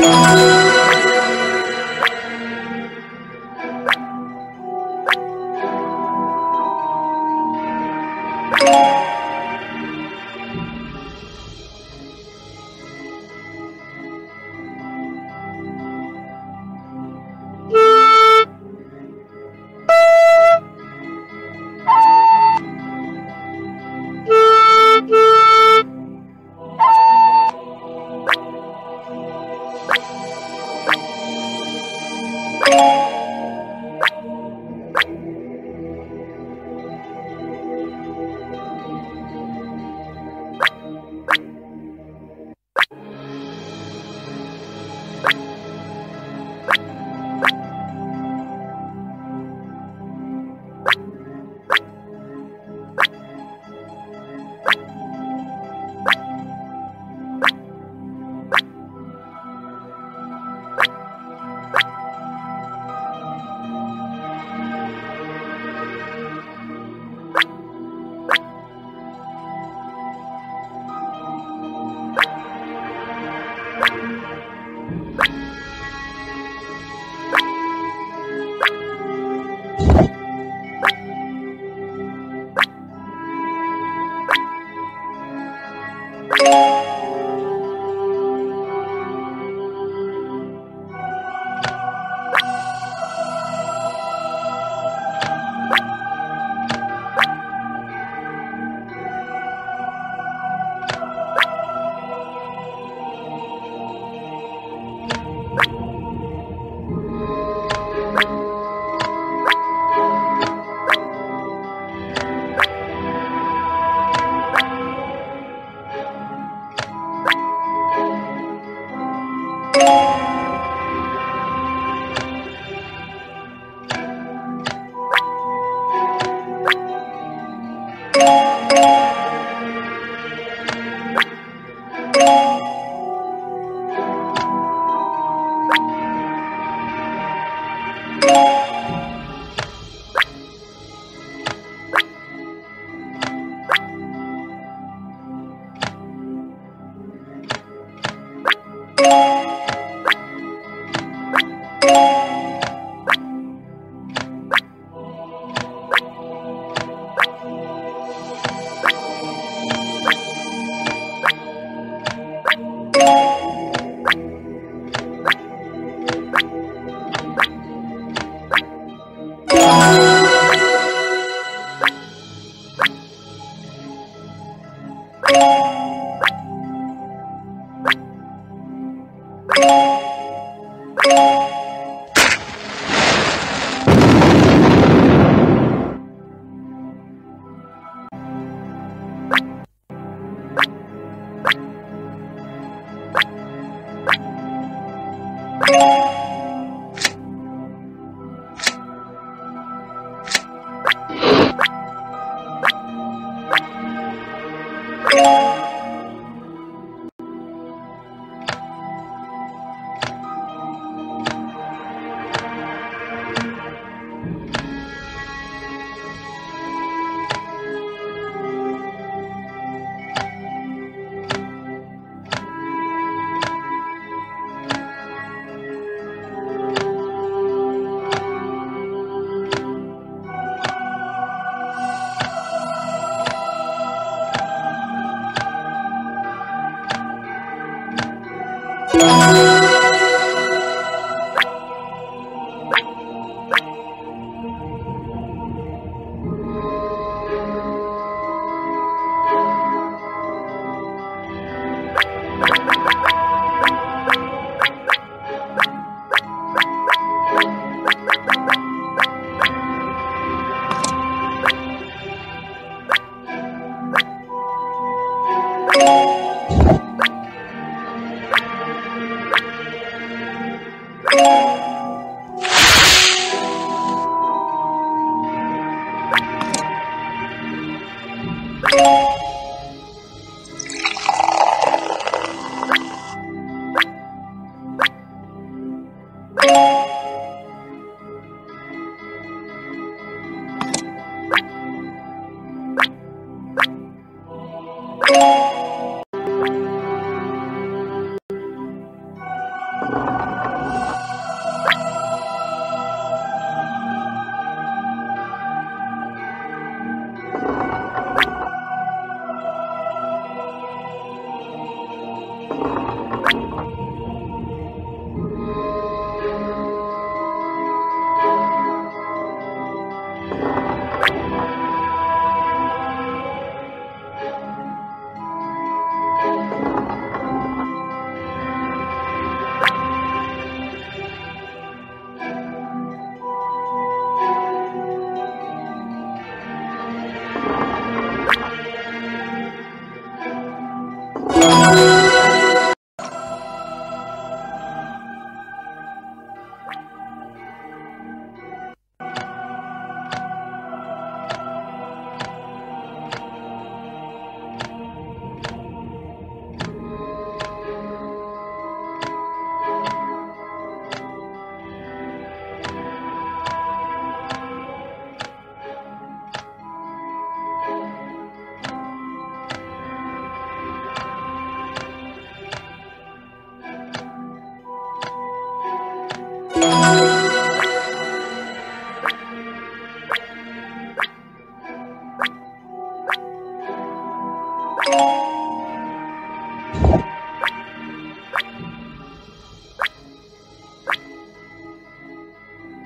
Música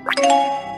you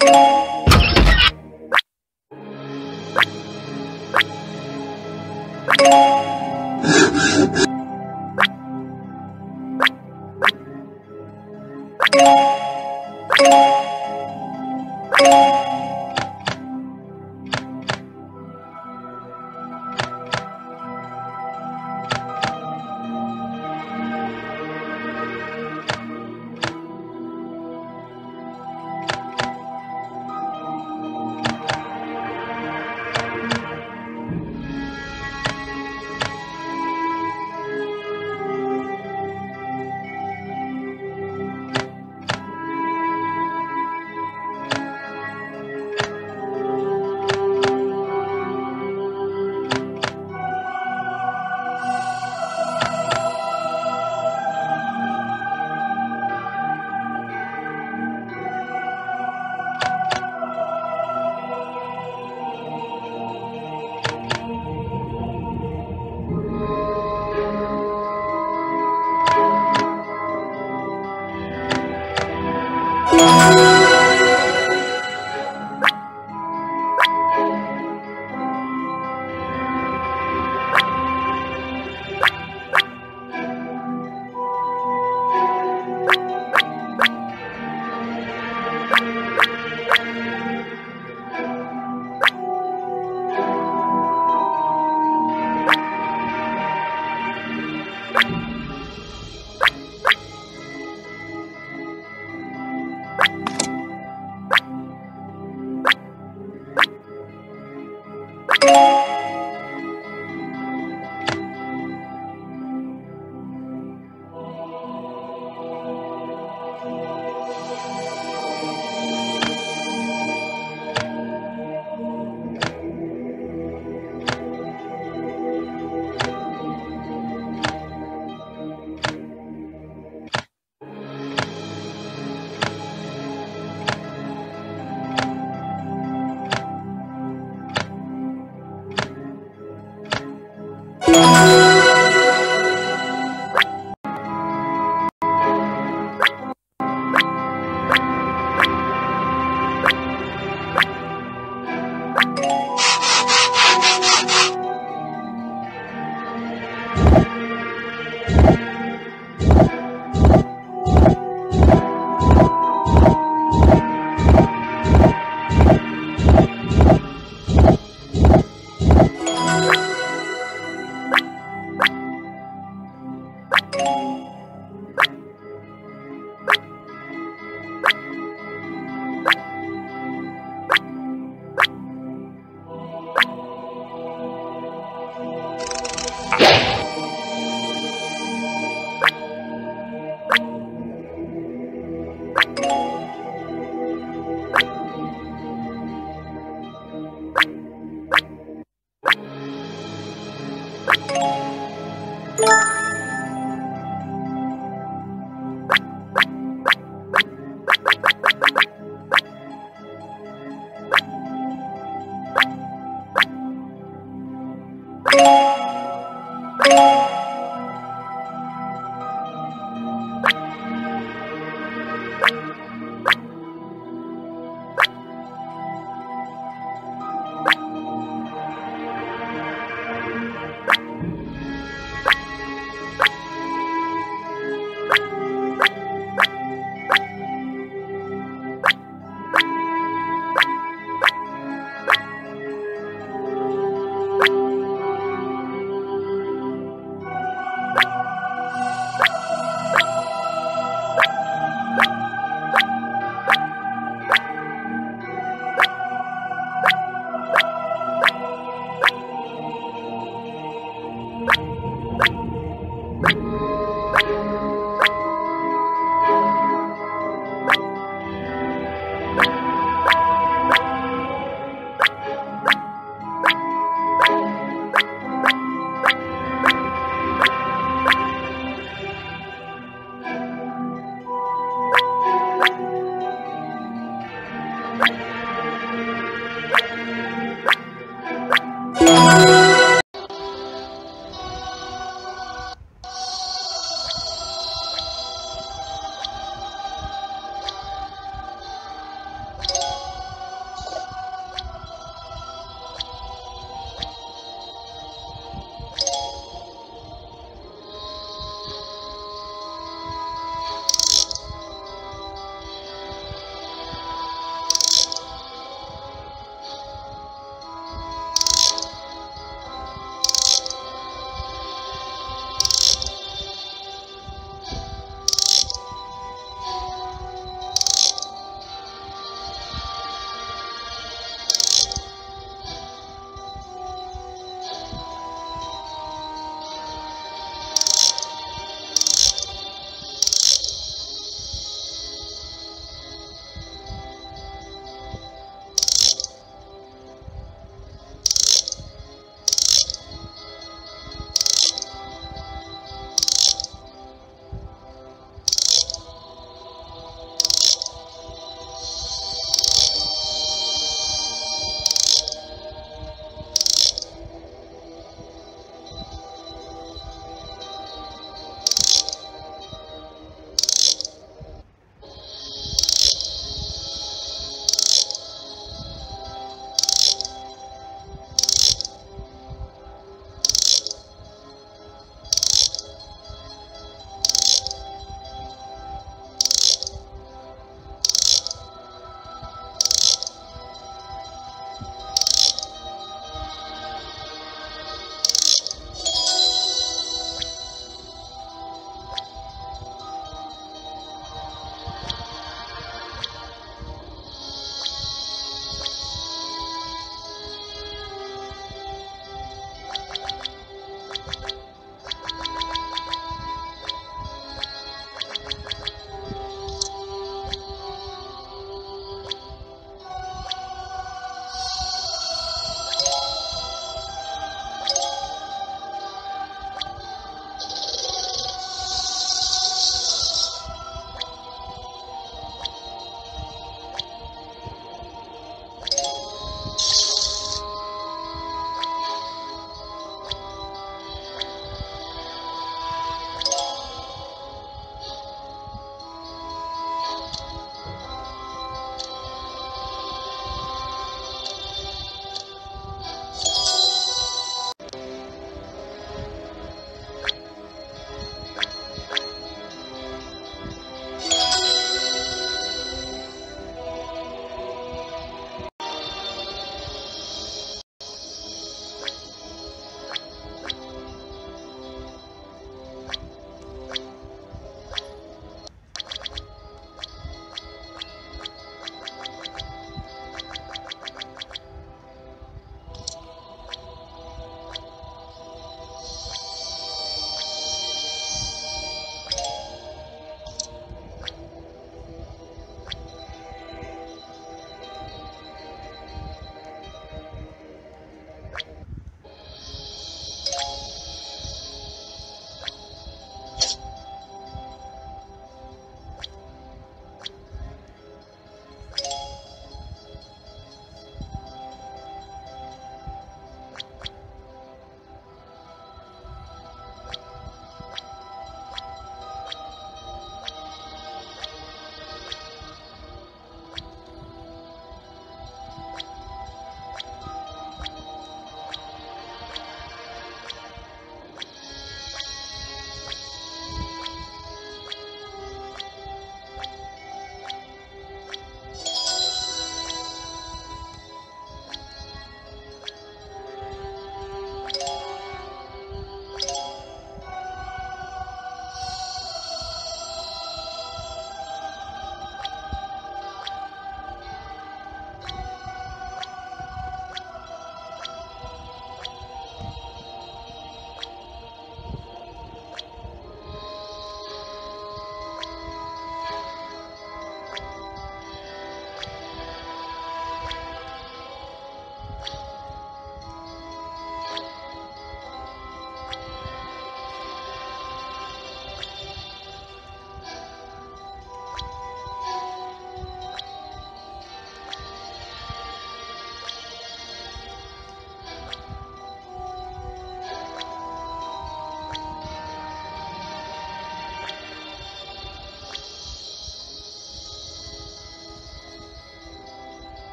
Música